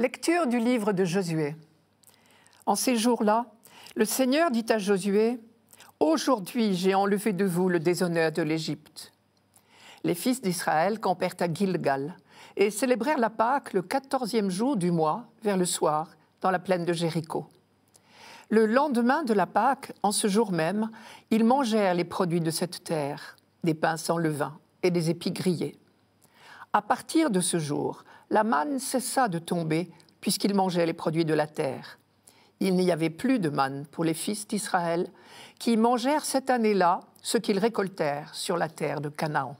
Lecture du livre de Josué. En ces jours-là, le Seigneur dit à Josué, Aujourd'hui j'ai enlevé de vous le déshonneur de l'Égypte. Les fils d'Israël campèrent à Gilgal et célébrèrent la Pâque le quatorzième jour du mois, vers le soir, dans la plaine de Jéricho. Le lendemain de la Pâque, en ce jour même, ils mangèrent les produits de cette terre, des pains sans levain et des épis grillés. À partir de ce jour, la manne cessa de tomber puisqu'ils mangeaient les produits de la terre. Il n'y avait plus de manne pour les fils d'Israël qui mangèrent cette année-là ce qu'ils récoltèrent sur la terre de Canaan.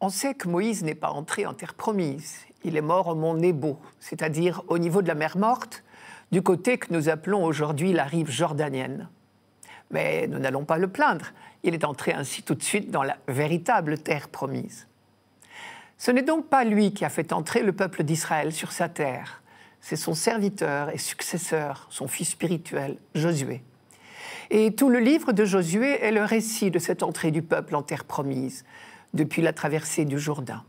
On sait que Moïse n'est pas entré en terre promise. Il est mort au mont Nebo, c'est-à-dire au niveau de la mer Morte, du côté que nous appelons aujourd'hui la rive jordanienne. Mais nous n'allons pas le plaindre. Il est entré ainsi tout de suite dans la véritable terre promise. Ce n'est donc pas lui qui a fait entrer le peuple d'Israël sur sa terre. C'est son serviteur et successeur, son fils spirituel, Josué. Et tout le livre de Josué est le récit de cette entrée du peuple en terre promise, depuis la traversée du Jourdain.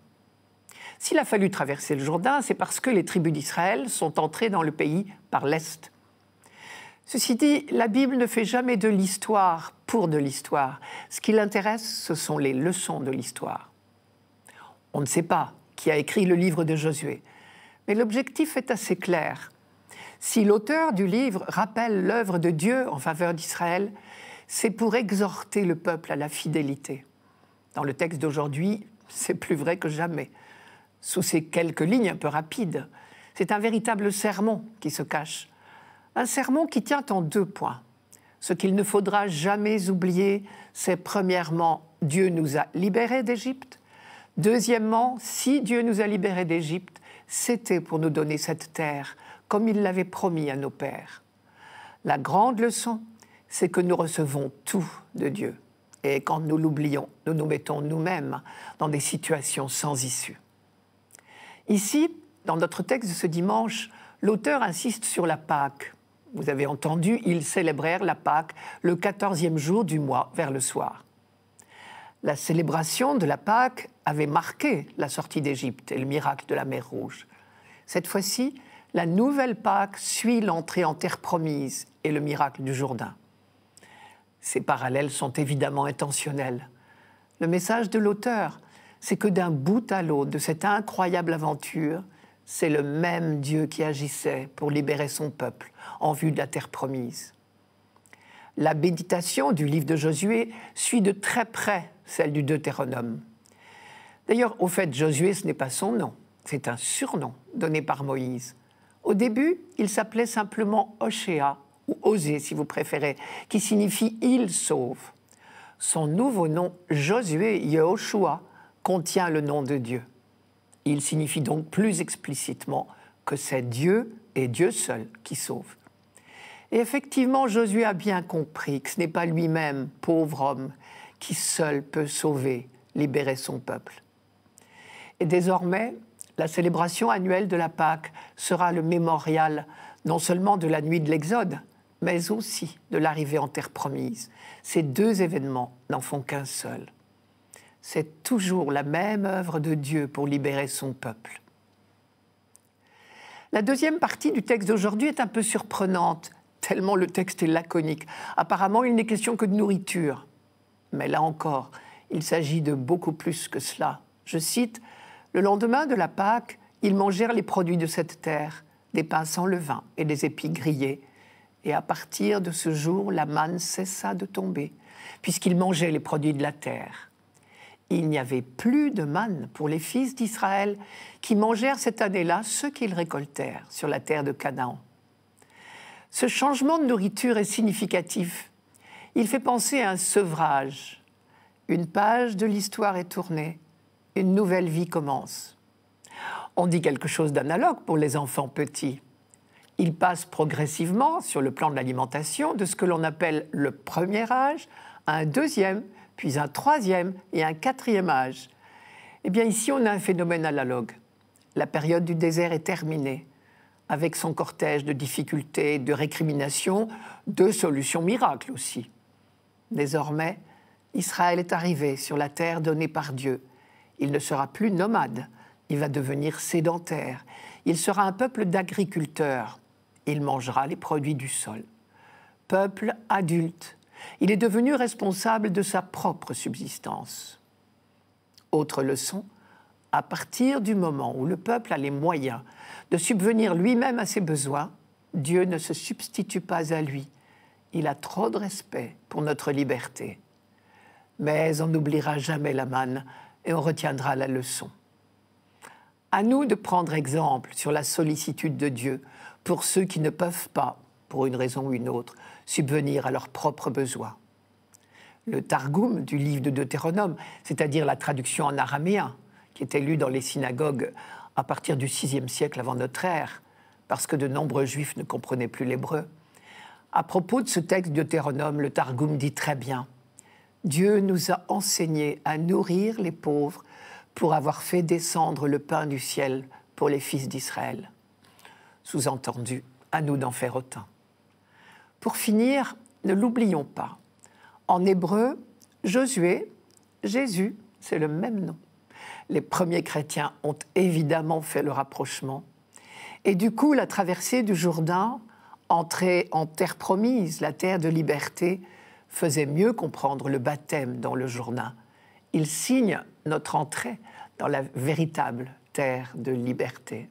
S'il a fallu traverser le Jourdain, c'est parce que les tribus d'Israël sont entrées dans le pays par l'Est. Ceci dit, la Bible ne fait jamais de l'histoire pour de l'histoire. Ce qui l'intéresse, ce sont les leçons de l'histoire. On ne sait pas qui a écrit le livre de Josué, mais l'objectif est assez clair. Si l'auteur du livre rappelle l'œuvre de Dieu en faveur d'Israël, c'est pour exhorter le peuple à la fidélité. Dans le texte d'aujourd'hui, c'est plus vrai que jamais. Sous ces quelques lignes un peu rapides, c'est un véritable sermon qui se cache. Un sermon qui tient en deux points. Ce qu'il ne faudra jamais oublier, c'est premièrement, Dieu nous a libérés d'Égypte. Deuxièmement, si Dieu nous a libérés d'Égypte, c'était pour nous donner cette terre, comme il l'avait promis à nos pères. La grande leçon, c'est que nous recevons tout de Dieu. Et quand nous l'oublions, nous nous mettons nous-mêmes dans des situations sans issue. Ici, dans notre texte de ce dimanche, l'auteur insiste sur la Pâque. Vous avez entendu, ils célébrèrent la Pâque le quatorzième jour du mois vers le soir. La célébration de la Pâque avait marqué la sortie d'Égypte et le miracle de la mer Rouge. Cette fois-ci, la nouvelle Pâque suit l'entrée en terre promise et le miracle du Jourdain. Ces parallèles sont évidemment intentionnels. Le message de l'auteur, c'est que d'un bout à l'autre de cette incroyable aventure, c'est le même Dieu qui agissait pour libérer son peuple en vue de la terre promise. La méditation du livre de Josué suit de très près celle du Deutéronome. D'ailleurs, au fait, Josué, ce n'est pas son nom, c'est un surnom donné par Moïse. Au début, il s'appelait simplement Oshéa, ou Osée si vous préférez, qui signifie il sauve. Son nouveau nom, Josué Yehoshua, contient le nom de Dieu. Il signifie donc plus explicitement que c'est Dieu et Dieu seul qui sauve. Et effectivement, Josué a bien compris que ce n'est pas lui-même, pauvre homme, qui seul peut sauver, libérer son peuple. Et désormais, la célébration annuelle de la Pâque sera le mémorial non seulement de la nuit de l'Exode, mais aussi de l'arrivée en terre promise. Ces deux événements n'en font qu'un seul. C'est toujours la même œuvre de Dieu pour libérer son peuple. La deuxième partie du texte d'aujourd'hui est un peu surprenante, tellement le texte est laconique. Apparemment, il n'est question que de nourriture. Mais là encore, il s'agit de beaucoup plus que cela. Je cite, Le lendemain de la Pâque, ils mangèrent les produits de cette terre, des pains sans levain et des épis grillés, et à partir de ce jour, la manne cessa de tomber, puisqu'ils mangeaient les produits de la terre. Il n'y avait plus de manne pour les fils d'Israël qui mangèrent cette année-là ce qu'ils récoltèrent sur la terre de Canaan. Ce changement de nourriture est significatif. Il fait penser à un sevrage. Une page de l'histoire est tournée, une nouvelle vie commence. On dit quelque chose d'analogue pour les enfants petits il passe progressivement, sur le plan de l'alimentation, de ce que l'on appelle le premier âge à un deuxième, puis un troisième et un quatrième âge. Eh bien, ici, on a un phénomène analogue. La période du désert est terminée, avec son cortège de difficultés, de récriminations, de solutions miracles aussi. Désormais, Israël est arrivé sur la terre donnée par Dieu. Il ne sera plus nomade, il va devenir sédentaire. Il sera un peuple d'agriculteurs. Il mangera les produits du sol. Peuple adulte. Il est devenu responsable de sa propre subsistance. Autre leçon, à partir du moment où le peuple a les moyens de subvenir lui-même à ses besoins, Dieu ne se substitue pas à lui. Il a trop de respect pour notre liberté. Mais on n'oubliera jamais la manne et on retiendra la leçon. À nous de prendre exemple sur la sollicitude de Dieu pour ceux qui ne peuvent pas, pour une raison ou une autre, subvenir à leurs propres besoins. Le Targum du livre de Deutéronome, c'est-à-dire la traduction en araméen, qui était lue dans les synagogues à partir du VIe siècle avant notre ère, parce que de nombreux juifs ne comprenaient plus l'hébreu. À propos de ce texte de Deutéronome, le Targum dit très bien Dieu nous a enseigné à nourrir les pauvres pour avoir fait descendre le pain du ciel pour les fils d'Israël. Sous-entendu, à nous d'en faire autant. Pour finir, ne l'oublions pas. En hébreu, Josué, Jésus, c'est le même nom. Les premiers chrétiens ont évidemment fait le rapprochement. Et du coup, la traversée du Jourdain, entrer en terre promise, la terre de liberté, faisait mieux comprendre le baptême dans le Jourdain. Il signe notre entrée dans la véritable terre de liberté.